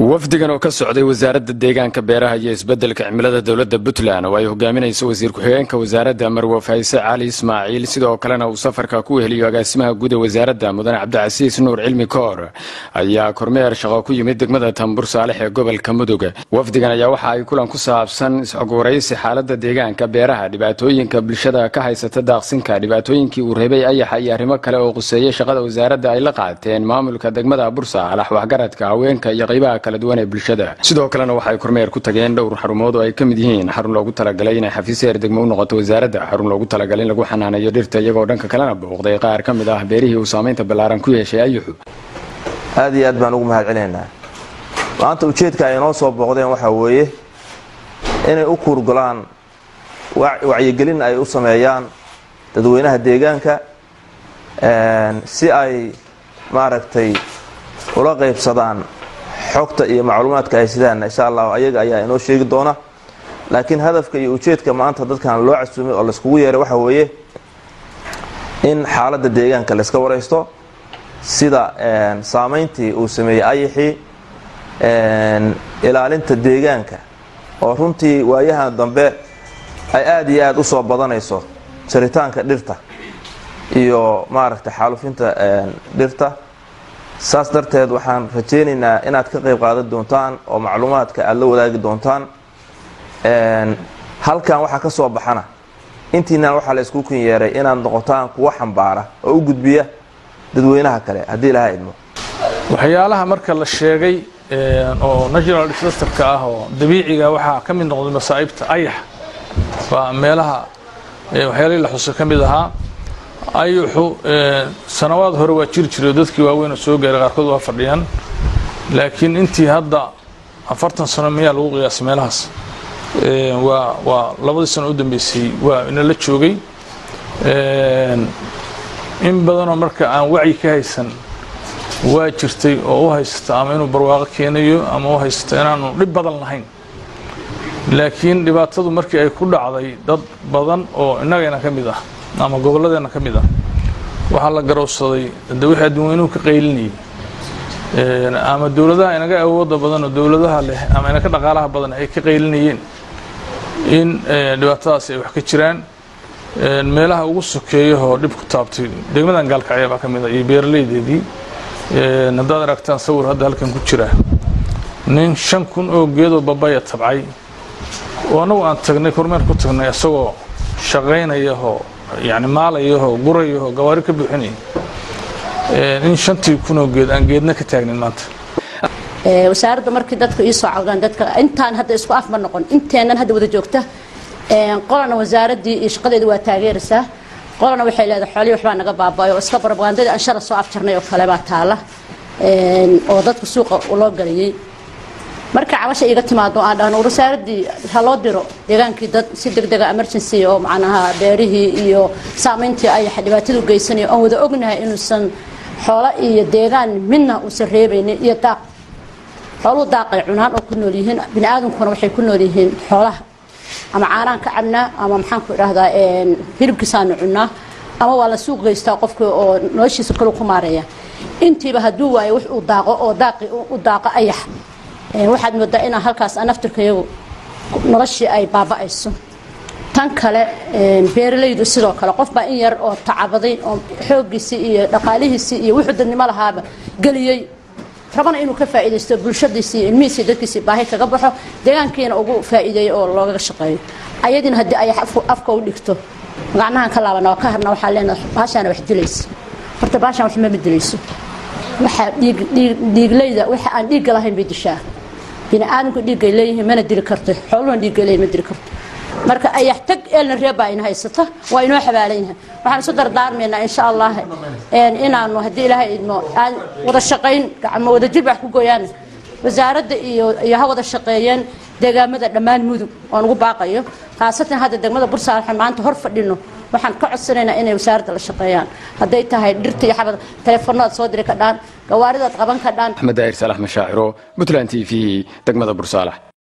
wafdigan oo ka socday wasaaradda deegaanka beeraha iyo isbeddelka cimilada dowladda puntland oo ay hogaaminayso wasiir ku-xigeenka wasaaradda marwo fayse cali ismaaciil. Sidoo kalena uu safarka ku weheliyo agaasimaha guud ee wasaaradda mudane cabdicasiis nuur cilmi koor. Ayaa kormeer shaqo ku yimid degmada tambur saalex ee gobolka mudug. Wafdigan ayaa waxa ay kulan ku saabsan isxogwaraysi xaaladda deegaanka beeraha. Dhibaatooyinka bulshada ka haysata daaqsinka dhibaatooyinkii uu reebay ayaxa iyo arrimo kale oo quseeyey shaqada wasaaradda ay la qaateen maamulka degmada bursaalax waxgaradka haweenka iyo qaybaha kala duwan ee bulshada. Sidoo kalena waxay kormeer ku tageen dhowr xarumood oo ay ka mid yihiin. Xarun loogu talagalay inay xafiis degmo u noqoto wasaaradda. Xarun loogu talagalay in lagu xanaaneeyo dhirta iyagoo dhanka kalena booqday qaar ka mid ah beerihii uu saamaynta ballaaran ku yeeshay ayuxu. Aad iyo aad baan ugu mahad maanta ujeedka ay noo soo booqdeen waxaa weeye inay u kuurgolaan wacyigelin ay u sameeyaan dadweynaha deegaanka si ay maaragtay ula qaybsadaan xogta iyo macluumaadka ay sidaan insha allah ayaga ayaa inoo sheegi doona. Laakiin hadafka iyo ujeedka maanta dadkan loo casuumay oo layskugu yeeray waxaa weeye in xaaladda deegaanka layska waraysto sida saamayntii uu sameeyey ayaxii ilaalinta deegaanka. Oo runtii waayahan dambe ay aada iyo aada u badanayso jaritaanka dhirta iyo maaragtay xaalufinta dhirta saas darteed waxaan rajaynaynaa inaad ka qayb qaadan doontaan oo macluumaadka aada la wadaagi doontaan. Halkan waxaa ka soo baxana intiinaan waxaa la isku kun yeeray inaad noqotaan kuwa xambaara oo u gudbiya dadweynaha kale haddii ilaha idmo waxyaalaha marka la sheegay oo natural disasterka ah oo dabiiciga waxaa ka mid noqday masaa'ibta ayax. Waa meelaha waxyaalihii la xuso ka mid ahaa ayuxu sanawaad hore waa jiri jiray oo dadkii waaweyn oo soo gaaray qaarkood waa fadhiyaan. Laakiin intii hadda afartan sano miyaa lagu qiyaasay meelahaas. Waa waa labadii sano u dambeysay waa inala joogay. In badanoo marka aan wacyi ka haysan waa jirtay oo u haysta ama inuu barwaaqo keenayo ama u haysta inaanu dhib badan lahayn. Laakiin dhibaatadu markii ay ku dhacday dad badan oo innagayna ka mid ah ama gobolladeenna ka mid ah waxaa la garowsaday de adduunweynuhu ka qaylinayay ama dowladaha inaga awooda badan oo dowladaha leh ama inaga dhaqaalaha badan ay ka qaylinayeen in dhibaatadaasi ay wax ka jiraan. Meelaha ugu sokeeyahoo dhib ku taabtay degmadan gaalkacya baa ka mid ah iyo beeraleydeedii. Haddaad aragtaan sawir hadda halkan ku jira nin shan kun oo geedoo babaya tabcay oo annagu aan tagnay kormeer ku tagnay isagoo shaqaynayahoo yani maalayahoo gurayahoo gawaari ka buuxinaya in shantii kunoo geed aan geedna ka taagnin maanta wasaaradda markii dadka ii soo cawdaan dadka intaan hadda isku af ma noqon. Inteennan hadda wada joogta. Qolana wasaaraddii iyo shaqadeeda waa taageeraysaa qolana waxay leedahay xoolihii waxbaa naga baaba'ay oo iska barabaqaandadii aan shala soo afjarnay oo kale baa taala. Oo dadka suuqa loo galiyey marka cabasha iga timaado aan dhahno wasaaraddii ha loo diro. Deegaankii dad si degdega emergency oo macnaha beerihii iyo saamayntii ayaxa dhibaatadu geysanayo oon wada ognahay inuusan xoolo iyo deegaan midna uusan reebaynin iyo daaq. Xooluhu daaqay cunaan oo ku nool yihiin bini aadamkuna waxay ku nool yihiin xoolaha. Ama caanaan ka cabnaa ama maxaan ku idhahdaa hilibkiisaanu cunnaa ama waa la suuq geystaa qofka oo noloshiisa kale ku maareeya intiiba hadduu waayo wax uu daaqo oo daaqi u daaqo ayax waxaad moodaa inaa halkaas naftirkayagu noloshii ay baaba'ayso. Tan kale beeralaydu sidoo kale qof baa in yar oo tacabaday oo xooggiisii iyo dhaqaalihiisii iyo wuxuu dadnimo lahaaba geliyey. Rabana inuu ka faa'iidaysto bulshadiisii ilmihiisii dadkiisii baahi kaga baxo deegaankiina ugu faa'iideeyo oo loogaga shaqeeyo. Ayadiina haddii ay afka u dhigto gacnahan ka laabana waa ka harna waxaa leenahay baashaana wax dilaysa horta baashaan wax mama dilayso. Waxaa dhiiglayda waxa aan dhiigga lahayn bay dishaa bini aadamku dhiiggay leeyihiin mana dili karto. Xooluhuna dhiiggay leeyihiin ma dili karto. Marka ayax tag eelna reebbaa ina haysata waa inoo xabaalan yahay. Waxaan isu dardaarmaynaa insha allah inaanu haddii ilaahay idmo aan wada shaqayn gacmo wada jir wax ku gooyaan. Wasaaradda iyo ha wada shaqeeyeen deegaamada dhammaan mudug oon ugu baaqayo. Khaasatan hadda degmada bursaal waxaan maanta hor fadhino waxaan ka codsanaynaa inay wasaaradda la shaqeeyaan. Hadday tahay dhirta iyo xabad teleefonaad soo diri kadhaan gawaaridaad qaban kadhaan axmed daahir saalax mashaaciro puntland t v degmada bursaalax